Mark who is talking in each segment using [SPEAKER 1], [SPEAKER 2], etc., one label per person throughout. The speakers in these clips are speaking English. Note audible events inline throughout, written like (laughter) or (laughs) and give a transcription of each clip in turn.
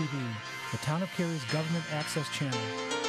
[SPEAKER 1] TV, the Town of Cary's government access channel.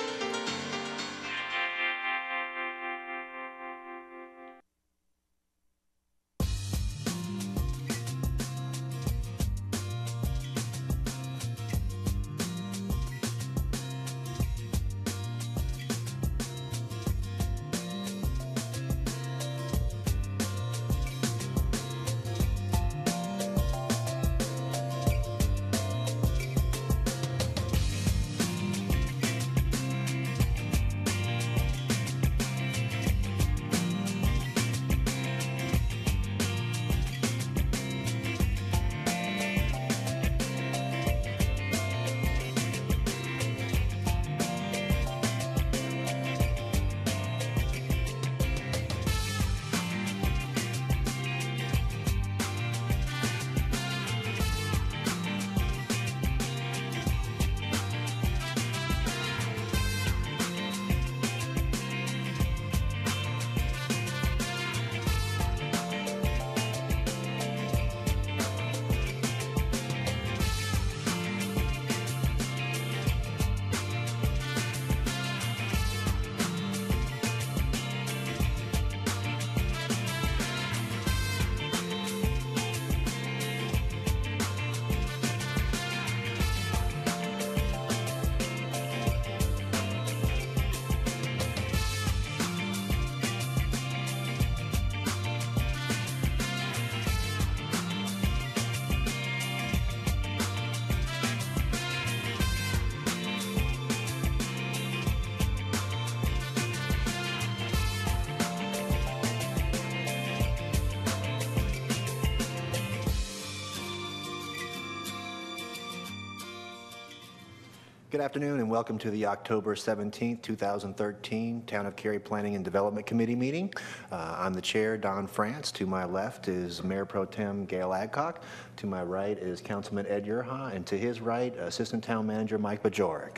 [SPEAKER 2] Good afternoon and welcome to the October 17, 2013 Town of Cary Planning and Development Committee meeting. Uh, I'm the chair, Don Frantz. To my left is Mayor Pro Tem Gale Adcock. To my right is Councilman Ed Yerha, and to his right, Assistant Town Manager Mike Bajorek.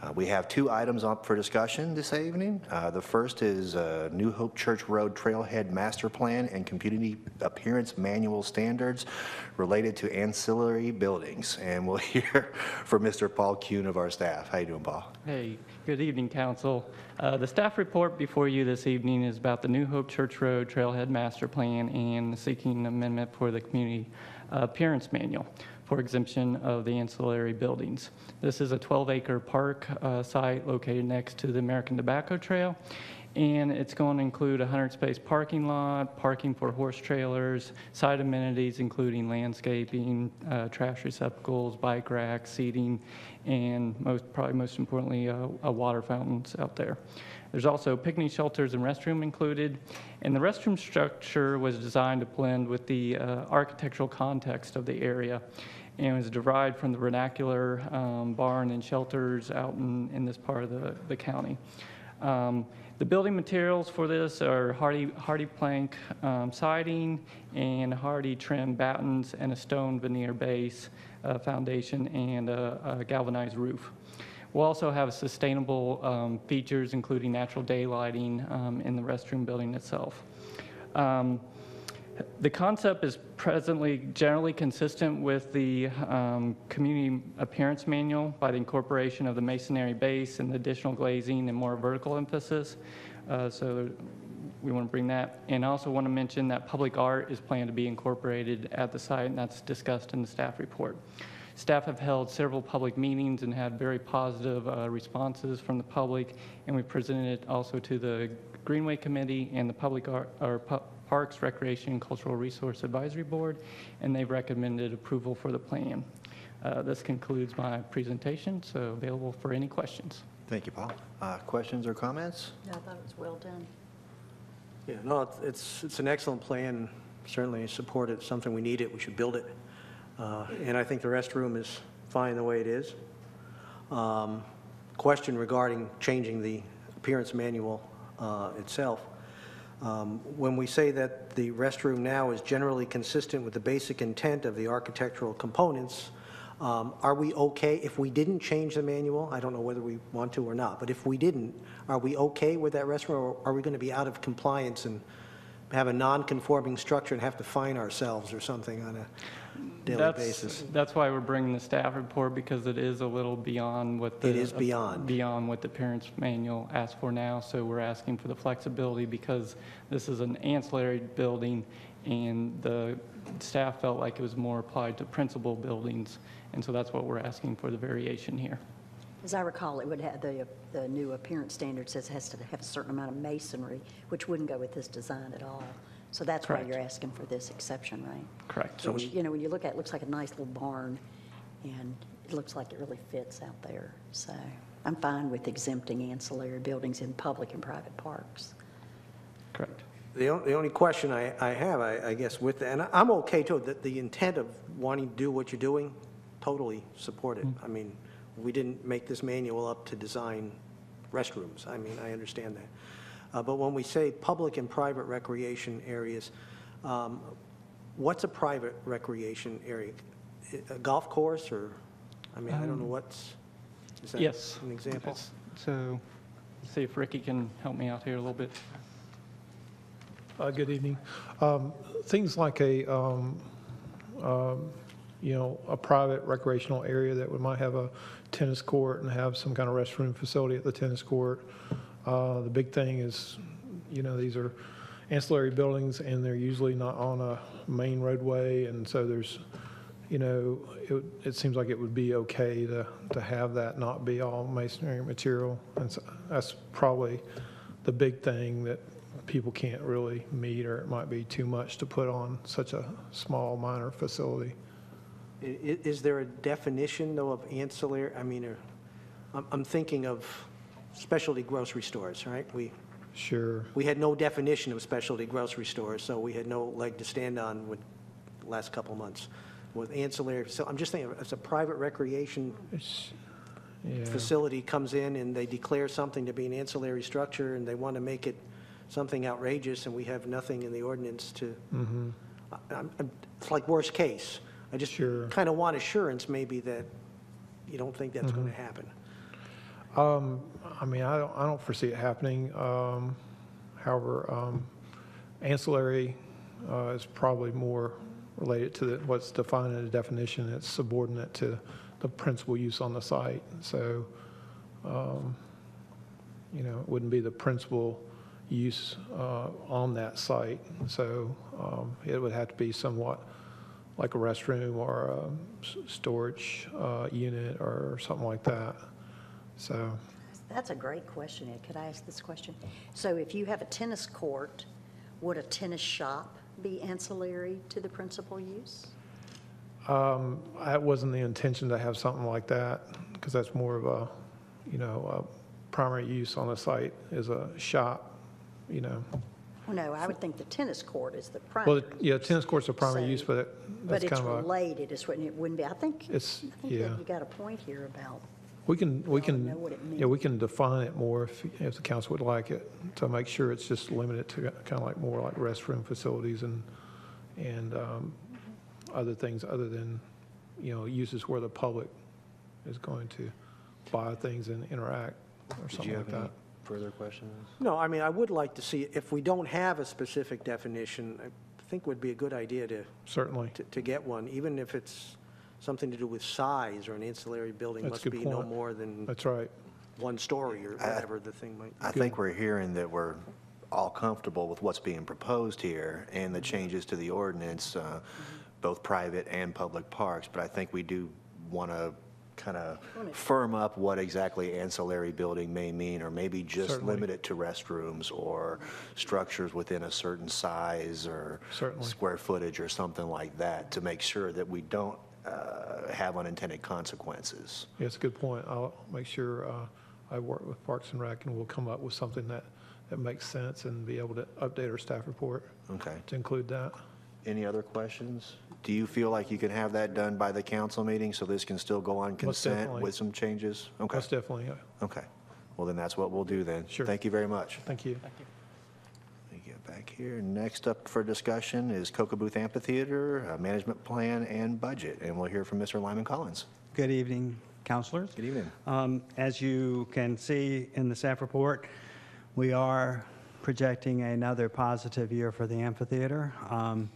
[SPEAKER 2] Uh, We have two items up for discussion this evening. Uh, The first is uh, New Hope Church Road Trailhead Master Plan and Community Appearance Manual Standards related to ancillary buildings. And we'll (laughs) hear from Mr. Paul Kuhn of our staff. How you doing, Paul?
[SPEAKER 3] Hey, good evening, council. Uh, The staff report before you this evening is about the New Hope Church Road Trailhead Master Plan and seeking an amendment for the Community Appearance Manual for exemption of the ancillary buildings. This is a 12-acre park uh, site located next to the American Tobacco Trail, and it's going to include a 100-space parking lot, parking for horse trailers, site amenities including landscaping, uh, trash receptacles, bike racks, seating, and most, probably most importantly, uh, a water fountains out there. There's also picnic shelters and restroom included, and the restroom structure was designed to blend with the uh, architectural context of the area and was derived from the vernacular um, barn and shelters out in, in this part of the, the county. Um, the building materials for this are hardy, HardiePlank um, siding and HardieTrim battens and a stone veneer base uh, foundation and a, a galvanized roof. We'll also have sustainable um, features, including natural daylighting um, in the restroom building itself. Um, the concept is presently generally consistent with the um, community appearance manual by the incorporation of the masonry base and the additional glazing and more vertical emphasis. Uh, so we want to bring that. And I also want to mention that public art is planned to be incorporated at the site, and that's discussed in the staff report. Staff have held several public meetings and had very positive uh, responses from the public, and we presented it also to the Greenway Committee and the Public Art, or Pu- Parks, Recreation, and Cultural Resource Advisory Board, and they've recommended approval for the plan. Uh, This concludes my presentation, so available for any questions.
[SPEAKER 2] Thank you, Paul. Uh, Questions or comments?
[SPEAKER 4] Yeah, I thought it was well done.
[SPEAKER 5] Yeah, no, it's- it's, it's an excellent plan, certainly support it, something we need it, we should build it. Uh, And I think the restroom is fine the way it is. Um, Question regarding changing the appearance manual uh, itself. Um, When we say that the restroom now is generally consistent with the basic intent of the architectural components, um, are we okay, if we didn't change the manual, I don't know whether we want to or not, but if we didn't, are we okay with that restroom, or are we going to be out of compliance and have a non-conforming structure and have to fine ourselves or something on a, daily
[SPEAKER 3] That's-
[SPEAKER 5] basis.
[SPEAKER 3] That's why we're bringing the staff report, because it is a little beyond what the...
[SPEAKER 5] It is beyond.
[SPEAKER 3] Beyond what the parents' manual asks for now, so we're asking for the flexibility because this is an ancillary building, and the staff felt like it was more applied to principal buildings, and so that's what we're asking for the variation here.
[SPEAKER 4] As I recall, it would have, the, the new appearance standard says it has to have a certain amount of masonry, which wouldn't go with this design at all. So that's why
[SPEAKER 3] Correct.
[SPEAKER 4] you're asking for this exception, right?
[SPEAKER 3] Correct.
[SPEAKER 4] So, you know, when you look at it, it looks like a nice little barn, and it looks like it really fits out there. So I'm fine with exempting ancillary buildings in public and private parks.
[SPEAKER 3] Correct.
[SPEAKER 5] The only, the only question I, I have, I, I guess, with, and I'm okay too, that the intent of wanting to do what you're doing, totally support it. Mm-hmm. I mean, we didn't make this manual up to design restrooms. I mean, I understand that. Uh, but when we say public and private recreation areas, um, what's a private recreation area? A golf course or, I mean, I don't know what's, is that
[SPEAKER 3] Yes.
[SPEAKER 5] an example?
[SPEAKER 3] Yes. So, see if Ricky can help me out here a little bit.
[SPEAKER 6] Uh, Good evening. Um, Things like a, um, um, you know, a private recreational area that we might have a tennis court and have some kind of restroom facility at the tennis court. Uh, The big thing is, you know, these are ancillary buildings and they're usually not on a main roadway. And so there's, you know, it, it seems like it would be okay to, to have that not be all masonry material. And so that's probably the big thing that people can't really meet, or it might be too much to put on such a small, minor facility.
[SPEAKER 5] Is there a definition, though, of ancillary, I mean, I'm thinking of specialty grocery stores, right? We,
[SPEAKER 6] Sure.
[SPEAKER 5] we had no definition of specialty grocery stores, so we had no leg to stand on with the last couple months. With ancillary, so I'm just thinking, if a private recreation
[SPEAKER 6] It's, yeah,
[SPEAKER 5] facility comes in and they declare something to be an ancillary structure, and they want to make it something outrageous, and we have nothing in the ordinance to, mm-hmm. I- I'm- I'm- it's like worst case. I just
[SPEAKER 6] Sure.
[SPEAKER 5] kind of want assurance maybe that you don't think that's mm-hmm. going to happen.
[SPEAKER 6] Um, I mean, I don't, I don't foresee it happening. Um, However, um, ancillary uh, is probably more related to the- what's defined in the definition. It's subordinate to the principal use on the site. So, um, you know, it wouldn't be the principal use uh, on that site. So um, it would have to be somewhat like a restroom or a storage uh, unit or something like that. So,
[SPEAKER 4] That's a great question, Ed. Could I ask this question? So if you have a tennis court, would a tennis shop be ancillary to the principal use?
[SPEAKER 6] um, that wasn't the intention to have something like that, because that's more of a, you know, a primary use on the site is a shop, you know.
[SPEAKER 4] Well, no, I would think the tennis court is the
[SPEAKER 6] Well,
[SPEAKER 4] primary.
[SPEAKER 6] yeah, tennis court's a primary use, but it-
[SPEAKER 4] But
[SPEAKER 6] that's
[SPEAKER 4] it's
[SPEAKER 6] kind of a,
[SPEAKER 4] related, is what it wouldn't be. I think, I
[SPEAKER 6] it's,
[SPEAKER 4] think
[SPEAKER 6] yeah.
[SPEAKER 4] that you got a point here about,
[SPEAKER 6] We can, we can,
[SPEAKER 4] know what it
[SPEAKER 6] yeah, we can define it more if, if the council would like it, to make sure it's just limited to kind of like more like restroom facilities and, and um, other things other than, you know, uses where the public is going to buy things and interact or
[SPEAKER 2] Did
[SPEAKER 6] something
[SPEAKER 2] you
[SPEAKER 6] like
[SPEAKER 2] have any
[SPEAKER 6] that.
[SPEAKER 2] further questions?
[SPEAKER 5] No, I mean, I would like to see, if we don't have a specific definition, I think would be a good idea to,
[SPEAKER 6] Certainly.
[SPEAKER 5] to- to get one, even if it's something to do with size or an ancillary building
[SPEAKER 6] That's a
[SPEAKER 5] must
[SPEAKER 6] good
[SPEAKER 5] be no
[SPEAKER 6] point.
[SPEAKER 5] more than
[SPEAKER 6] That's right.
[SPEAKER 5] one story or
[SPEAKER 2] I-
[SPEAKER 5] whatever the thing might be.
[SPEAKER 2] I think we're hearing that we're all comfortable with what's being proposed here and the changes to the ordinance, uh, both private and public parks, but I think we do want to kind of firm up what exactly ancillary building may mean, or maybe just
[SPEAKER 6] Certainly.
[SPEAKER 2] limit it to restrooms or structures within a certain size or
[SPEAKER 6] Certainly.
[SPEAKER 2] square footage or something like that, to make sure that we don't uh, have unintended consequences.
[SPEAKER 6] Yeah, it's a good point. I'll make sure uh, I work with Parks and Rec and we'll come up with something that, that makes sense and be able to update our staff report
[SPEAKER 2] Okay.
[SPEAKER 6] to include that.
[SPEAKER 2] Any other questions? Do you feel like you can have that done by the council meeting, so this can still go on consent
[SPEAKER 6] definitely.
[SPEAKER 2] with some changes? Okay,
[SPEAKER 6] Most definitely. uh,
[SPEAKER 2] okay. Well, then that's what we'll do then.
[SPEAKER 6] Sure.
[SPEAKER 2] Thank you very much.
[SPEAKER 6] Thank you.
[SPEAKER 2] Let me get back here. Next up for discussion is Koka Booth Amphitheater, uh, Management Plan and Budget, and we'll hear from Mr. Lyman Collins.
[SPEAKER 7] Good evening, counselors.
[SPEAKER 2] Good evening.
[SPEAKER 7] Um, As you can see in the staff report, we are projecting another positive year for the amphitheater. Um,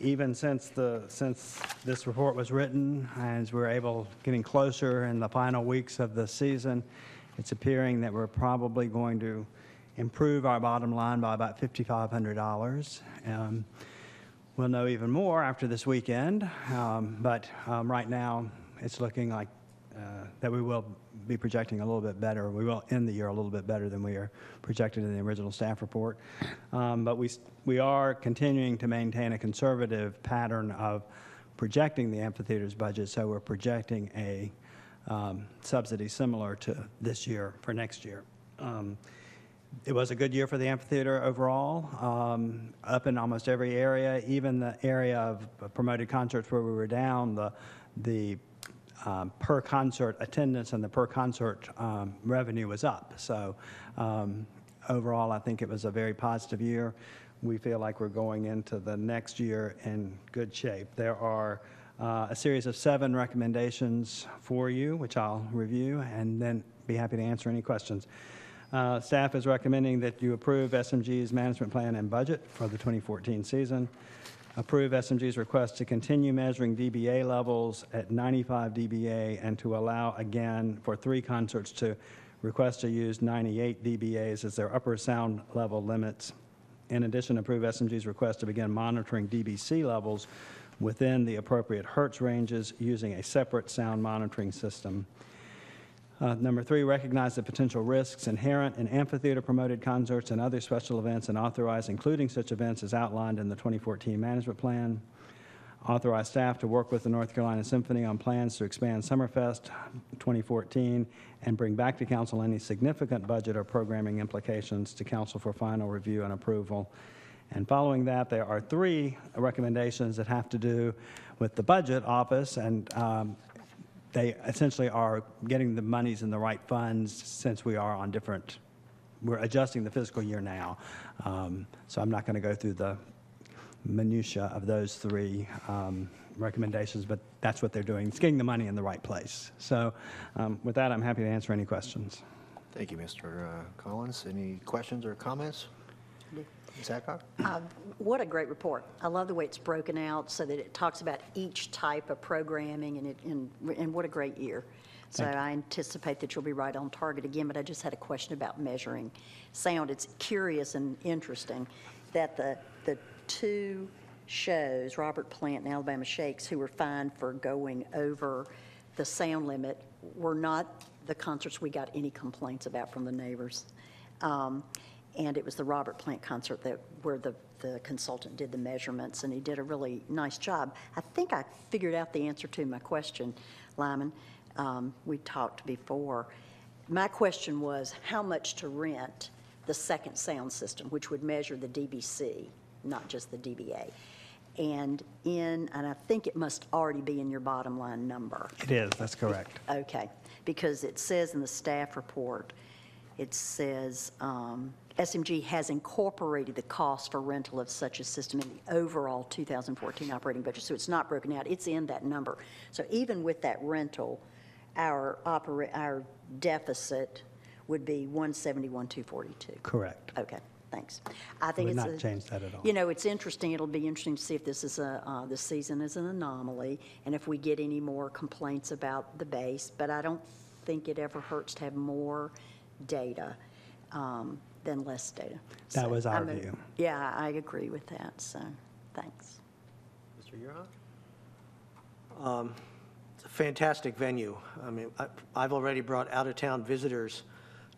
[SPEAKER 7] even since the, since this report was written, as we're able, getting closer in the final weeks of the season, it's appearing that we're probably going to improve our bottom line by about $5,500. Um, We'll know even more after this weekend, um, but um, right now, it's looking like uh, that we will be projecting a little bit better. We will end the year a little bit better than we are projected in the original staff report. Um, But we, we are continuing to maintain a conservative pattern of projecting the amphitheater's budget, so we're projecting a um, subsidy similar to this year for next year. Um, it was a good year for the amphitheater overall, um, up in almost every area, even the area of promoted concerts where we were down, the, the um, per concert attendance and the per concert um, revenue was up. So um, overall, I think it was a very positive year. We feel like we're going into the next year in good shape. There are uh, a series of seven recommendations for you, which I'll review and then be happy to answer any questions. Uh, Staff is recommending that you approve SMG's management plan and budget for the 2014 season. Approve SMG's request to continue measuring DBA levels at 95 dBA and to allow again for three concerts to request to use 98 dBAs as their upper sound level limits. In addition, approve SMG's request to begin monitoring DBC levels within the appropriate hertz ranges using a separate sound monitoring system. Uh, Number three, recognize the potential risks inherent in amphitheater-promoted concerts and other special events and authorize including such events as outlined in the 2014 management plan. Authorize staff to work with the North Carolina Symphony on plans to expand Summerfest 2014 and bring back to council any significant budget or programming implications to council for final review and approval. And following that, there are three recommendations that have to do with the budget office, and um, they essentially are getting the monies in the right funds since we are on different, we're adjusting the fiscal year now. Um, So I'm not going to go through the minutia of those three um, recommendations, but that's what they're doing. It's getting the money in the right place. So um, with that, I'm happy to answer any questions.
[SPEAKER 2] Thank you, Mr. uh, Collins. Any questions or comments? Ms. Adcock?
[SPEAKER 4] What a great report. I love the way it's broken out so that it talks about each type of programming and it, and, and what a great year. So. I anticipate that you'll be right on target again, but I just had a question about measuring sound. It's curious and interesting that the, the two shows, Robert Plant and Alabama Shakes, who were fined for going over the sound limit, were not the concerts we got any complaints about from the neighbors. Um, and it was the Robert Plant concert that, where the, the consultant did the measurements, and he did a really nice job. I think I figured out the answer to my question, Lyman. Um, We talked before. My question was, how much to rent the second sound system, which would measure the DBC, not just the DBA? And in, and I think it must already be in your bottom line number.
[SPEAKER 7] It is, that's correct.
[SPEAKER 4] Okay, because it says in the staff report, it says, um, SMG has incorporated the cost for rental of such a system in the overall 2014 operating budget, so it's not broken out, it's in that number. So even with that rental, our opera, our deficit would be 171, 242.
[SPEAKER 7] Correct.
[SPEAKER 4] Okay, thanks. I think
[SPEAKER 7] Would
[SPEAKER 4] it's.
[SPEAKER 7] not
[SPEAKER 4] a-
[SPEAKER 7] change that at all.
[SPEAKER 4] You know, it's interesting, it'll be interesting to see if this is a, uh, this season is an anomaly, and if we get any more complaints about the base, but I don't think it ever hurts to have more data um, than less data.
[SPEAKER 7] That
[SPEAKER 4] So,
[SPEAKER 7] was our
[SPEAKER 4] I'm a-
[SPEAKER 7] view.
[SPEAKER 4] Yeah, I agree with that, so, thanks.
[SPEAKER 5] Mr. Yerha? Um, it's a fantastic venue. I mean, I- I've already brought out-of-town visitors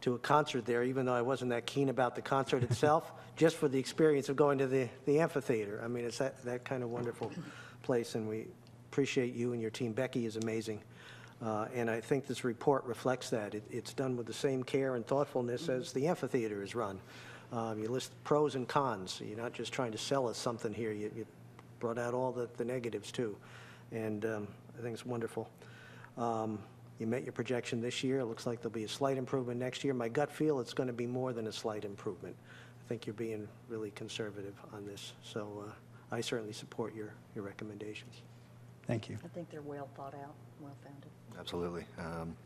[SPEAKER 5] to a concert there, even though I wasn't that keen about the concert itself, (laughs) just for the experience of going to the the amphitheater. I mean, it's that, that kind of wonderful place, and we appreciate you and your team. Becky is amazing. Uh, And I think this report reflects that. It- It's done with the same care and thoughtfulness as the amphitheater is run. Um, You list pros and cons. You're not just trying to sell us something here. You you brought out all the the negatives, too. And um, I think it's wonderful. Um, You met your projection this year. It looks like there'll be a slight improvement next year. My gut feel, it's going to be more than a slight improvement. I think you're being really conservative on this. So uh, I certainly support your your recommendations.
[SPEAKER 7] Thank you.
[SPEAKER 4] I think they're well thought out, well founded.
[SPEAKER 2] Absolutely. Um,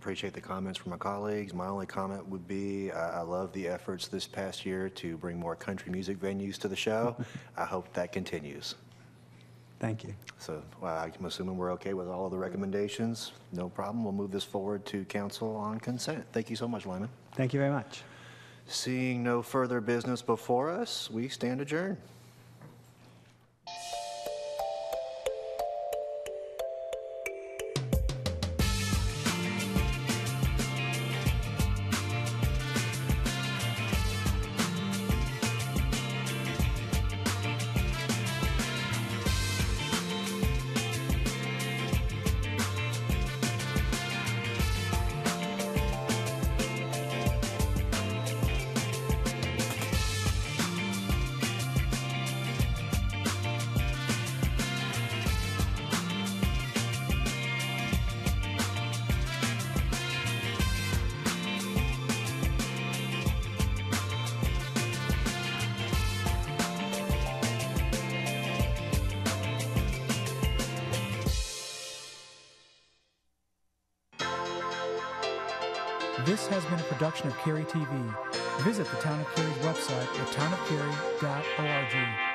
[SPEAKER 2] appreciate the comments from my colleagues. My only comment would be I, I love the efforts this past year to bring more country music venues to the show. (laughs) I hope that continues.
[SPEAKER 7] Thank you.
[SPEAKER 2] So well, I'm assuming we're okay with all of the recommendations. No problem. We'll move this forward to council on consent. Thank you so much, Lyman.
[SPEAKER 7] Thank you very much.
[SPEAKER 2] Seeing no further business before us, we stand adjourned.
[SPEAKER 1] This has been a production of Cary TV. Visit the Town of Cary's website at townofcary.org.